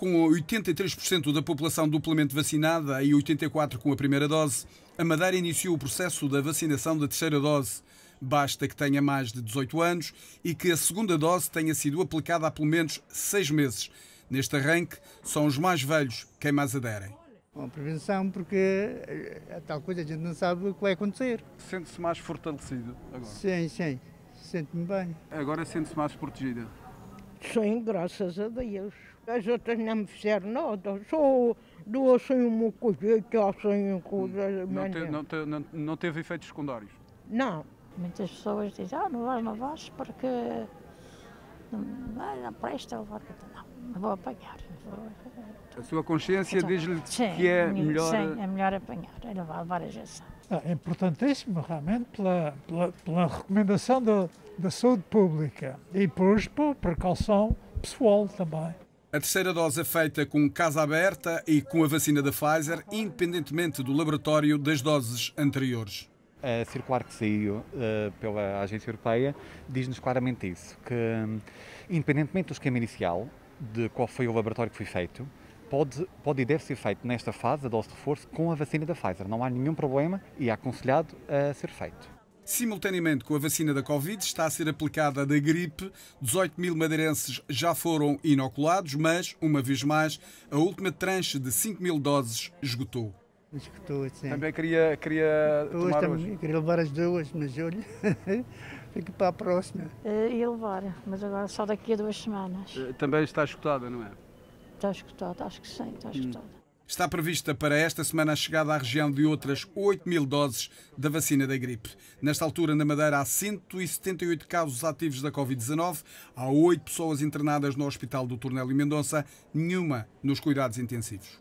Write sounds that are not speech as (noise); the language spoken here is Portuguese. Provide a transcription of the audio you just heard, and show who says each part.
Speaker 1: Com 83% da população duplamente vacinada e 84% com a primeira dose, a Madeira iniciou o processo da vacinação da terceira dose. Basta que tenha mais de 18 anos e que a segunda dose tenha sido aplicada há pelo menos seis meses. Neste arranque, são os mais velhos quem mais aderem.
Speaker 2: Bom, prevenção, porque a tal coisa a gente não sabe o que vai acontecer.
Speaker 3: Sente-se mais fortalecido agora?
Speaker 2: Sim, sim, sente-me bem.
Speaker 3: Agora sente-se mais protegida?
Speaker 4: Sim, graças a Deus. As outras não me fizeram nada, só do assim uma coisa, assim coisa.
Speaker 3: Não, te, não, te, não, não teve efeitos secundários?
Speaker 4: Não.
Speaker 5: Muitas pessoas dizem, ah, não vais, não vais, porque não, não presta, não, não vou apanhar.
Speaker 3: A sua consciência
Speaker 5: Então,
Speaker 3: diz-lhe
Speaker 5: sim,
Speaker 3: que é
Speaker 5: sim,
Speaker 3: melhor...
Speaker 5: Sim, é melhor apanhar, é levar, levar a injeção.
Speaker 6: É importantíssimo, realmente, pela, pela, pela recomendação da, da saúde pública e por, por precaução pessoal também.
Speaker 1: A terceira dose é feita com casa aberta e com a vacina da Pfizer, independentemente do laboratório das doses anteriores.
Speaker 7: A circular que saiu uh, pela Agência Europeia diz-nos claramente isso, que independentemente do esquema inicial, de qual foi o laboratório que foi feito, pode, pode e deve ser feito nesta fase, a dose de reforço, com a vacina da Pfizer. Não há nenhum problema e é aconselhado a ser feito.
Speaker 1: Simultaneamente com a vacina da Covid, está a ser aplicada a da gripe. 18 mil madeirenses já foram inoculados, mas, uma vez mais, a última tranche de 5 mil doses esgotou.
Speaker 2: Escutou, sim.
Speaker 3: Também queria, queria
Speaker 2: Hoje
Speaker 3: tomar
Speaker 2: também
Speaker 3: hoje?
Speaker 2: queria levar as duas, mas olha, (laughs) fico para a próxima.
Speaker 5: Uh, ia levar, mas agora só daqui a duas semanas.
Speaker 3: Eh, Também está escutada, não é?
Speaker 5: Está escutado, acho que sim, está escutado.
Speaker 1: Está prevista para esta semana a chegada à região de outras 8 mil doses da vacina da gripe. Nesta altura, na Madeira, há 178 casos ativos da Covid-19, há 8 pessoas internadas no Hospital do Tornelo e Mendonça, nenhuma nos cuidados intensivos.